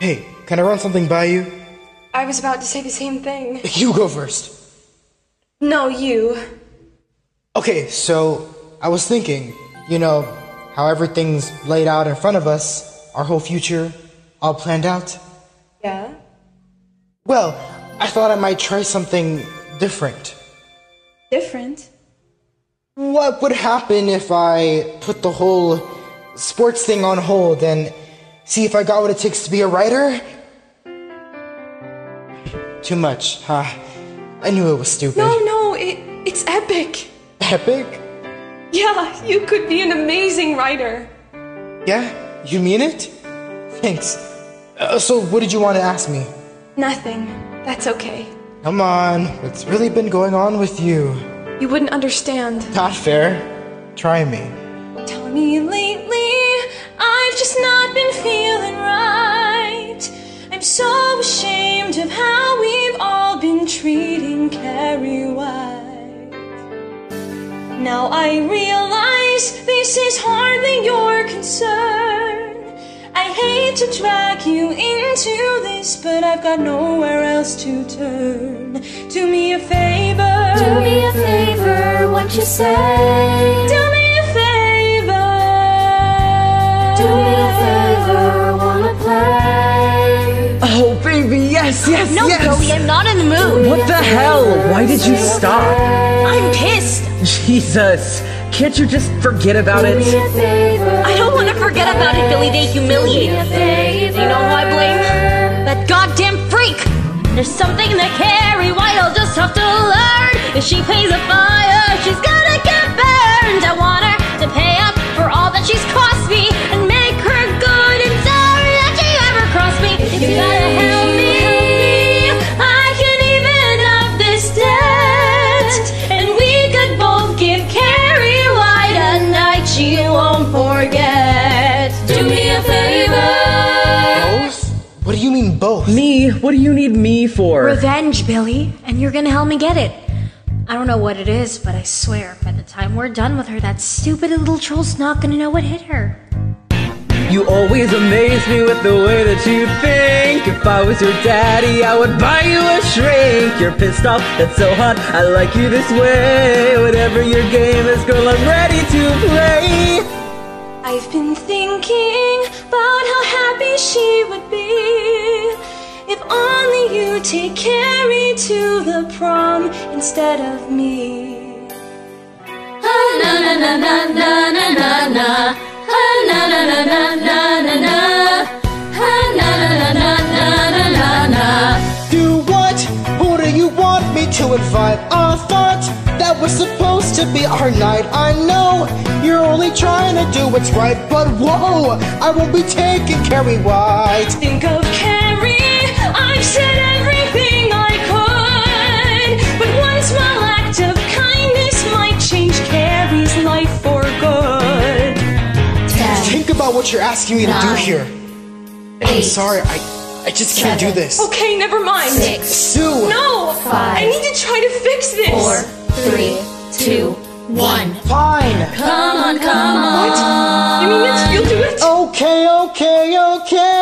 Hey, can I run something by you? I was about to say the same thing. You go first. No, you. Okay, so I was thinking, you know, how everything's laid out in front of us, our whole future, all planned out. Yeah? Well, I thought I might try something different. Different? What would happen if I put the whole sports thing on hold and see if I got what it takes to be a writer? Too much, huh? I knew it was stupid. No, no, it, it's epic. Epic? Yeah, you could be an amazing writer. Yeah? You mean it? Thanks. Uh, so, what did you want to ask me? Nothing. That's okay. Come on, what's really been going on with you? You wouldn't understand. Not fair. Try me. Tell me lately, just not been feeling right. I'm so ashamed of how we've all been treating Carrie White. Now I realize this is hardly your concern. I hate to drag you into this, but I've got nowhere else to turn. Do me a favor. Do me a favor, what you say? Do me yes, yes, No, yes! Chloe, I'm not in the mood. What the hell? Why did you stop? I'm pissed. Jesus, can't you just forget about it? I don't want to forget about it, Billy. They humiliated me. You know who I blame? That goddamn freak! There's something that Carrie White'll just have to learn. If she pays a fire, she's gonna get mean both? Me? What do you need me for? Revenge, Billy, and you're gonna help me get it. I don't know what it is, but I swear, by the time we're done with her, that stupid little troll's not gonna know what hit her. You always amaze me with the way that you think. If I was your daddy, I would buy you a shrink. You're pissed off, that's so hot. I like you this way. Whatever your game is, girl, I'm ready to play. I've been thinking about how happy she would be if only you take Carrie to the prom instead of me. Na na na na na na na na. Ha na na na na na na na. Ha na na na na na na na. Do what? Who do you want me to invite? I thought that was supposed to be our night. I know you're only trying to do what's right, but whoa, I won't be taking Carrie White. Think of Carrie, I've said everything I could, but one small act of kindness might change Carrie's life for good. Think about what you're asking me to do Nine, here. I'm sorry, I, I just can't do this. Okay, never mind. Six, Sue! No, Five, I need to try to fix this. four, three, two, one. Fine! Come on, come on. You mean this? You'll do it? Okay, okay, okay!